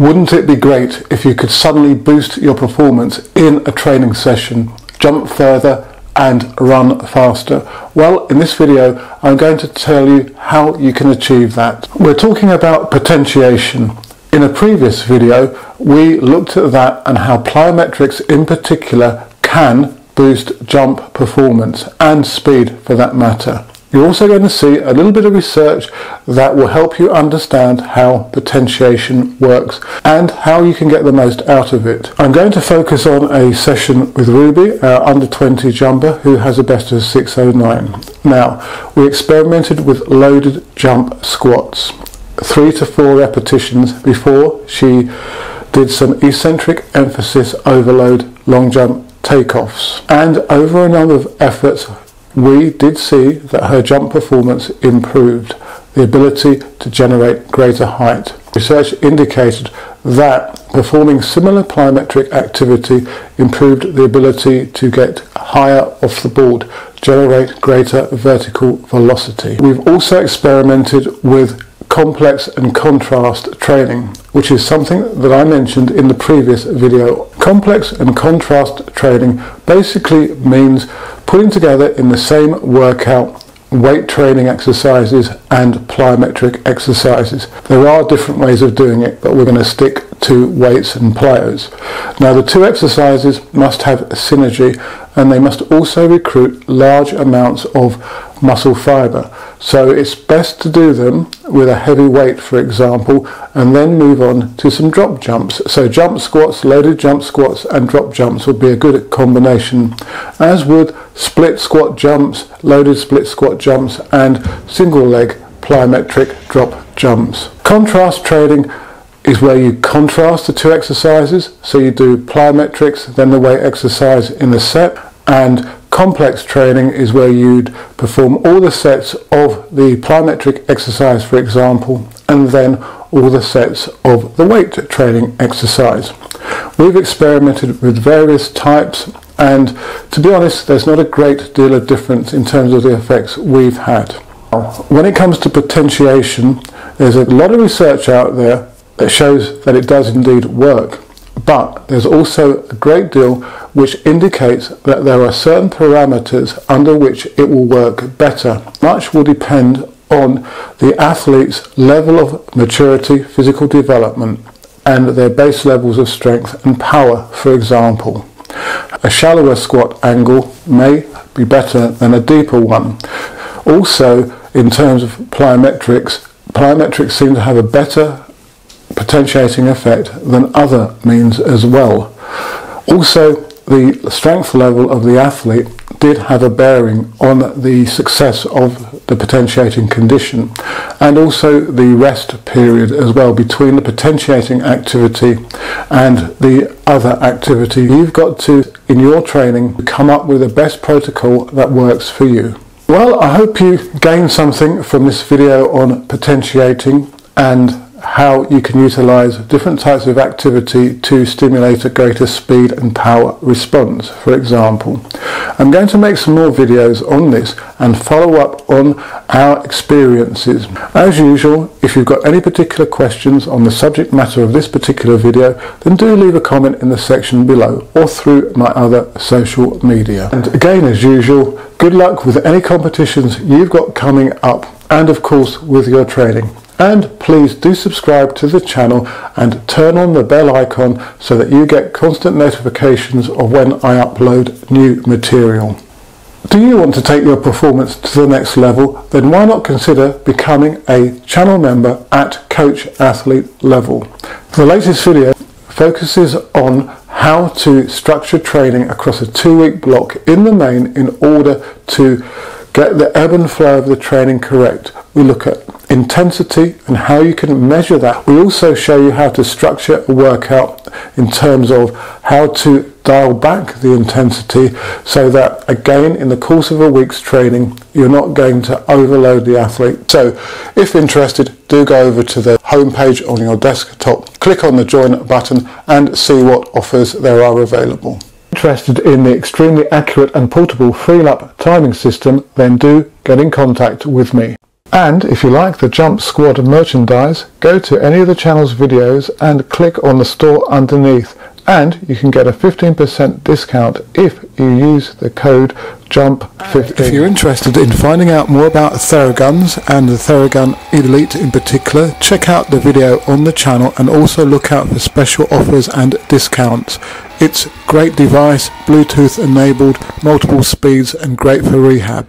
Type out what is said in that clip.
Wouldn't it be great if you could suddenly boost your performance in a training session, jump further and run faster? Well, in this video, I'm going to tell you how you can achieve that. We're talking about potentiation. In a previous video, we looked at that and how plyometrics in particular can boost jump performance and speed for that matter. You're also going to see a little bit of research that will help you understand how potentiation works and how you can get the most out of it. I'm going to focus on a session with Ruby, our under 20 jumper, who has a best of 609. Now, we experimented with loaded jump squats, three to four repetitions before she did some eccentric emphasis overload long jump takeoffs. And over a number of efforts, we did see that her jump performance improved, the ability to generate greater height. Research indicated that performing similar plyometric activity improved the ability to get higher off the board, generate greater vertical velocity. We've also experimented with complex and contrast training, which is something that I mentioned in the previous video. Complex and contrast training basically means putting together in the same workout weight training exercises and plyometric exercises. There are different ways of doing it, but we're going to stick to weights and plyos. Now the two exercises must have synergy and they must also recruit large amounts of muscle fiber. So it's best to do them with a heavy weight, for example, and then move on to some drop jumps. So jump squats, loaded jump squats, and drop jumps would be a good combination, as would split squat jumps, loaded split squat jumps, and single leg plyometric drop jumps. Contrast training is where you contrast the two exercises. So you do plyometrics, then the weight exercise in the set, and complex training is where you'd perform all the sets of the plyometric exercise, for example, and then all the sets of the weight training exercise. We've experimented with various types and to be honest there's not a great deal of difference in terms of the effects we've had. When it comes to potentiation there's a lot of research out there that shows that it does indeed work but there's also a great deal which indicates that there are certain parameters under which it will work better. Much will depend on the athlete's level of maturity, physical development, and their base levels of strength and power, for example. A shallower squat angle may be better than a deeper one. Also, in terms of plyometrics, plyometrics seem to have a better potentiating effect than other means as well. Also, the strength level of the athlete did have a bearing on the success of the potentiating condition and also the rest period as well between the potentiating activity and the other activity. You've got to, in your training, come up with the best protocol that works for you. Well, I hope you gained something from this video on potentiating and how you can utilize different types of activity to stimulate a greater speed and power response, for example. I'm going to make some more videos on this and follow up on our experiences. As usual, if you've got any particular questions on the subject matter of this particular video, then do leave a comment in the section below or through my other social media. And again, as usual, good luck with any competitions you've got coming up and of course with your training. And please do subscribe to the channel and turn on the bell icon so that you get constant notifications of when I upload new material. Do you want to take your performance to the next level? Then why not consider becoming a channel member at coach athlete level? The latest video focuses on how to structure training across a two week block in the main in order to get the ebb and flow of the training correct. We look at intensity and how you can measure that. We also show you how to structure a workout in terms of how to dial back the intensity so that again in the course of a week's training you're not going to overload the athlete. So if interested do go over to the homepage on your desktop, click on the join button and see what offers there are available. Interested in the extremely accurate and portable Freelap timing system then do get in contact with me. And if you like the Jump Squad merchandise, go to any of the channel's videos and click on the store underneath and you can get a 15% discount if you use the code JUMP15. If you're interested in finding out more about Theraguns and the Theragun Elite in particular, check out the video on the channel and also look out for special offers and discounts. It's great device, Bluetooth enabled, multiple speeds and great for rehab.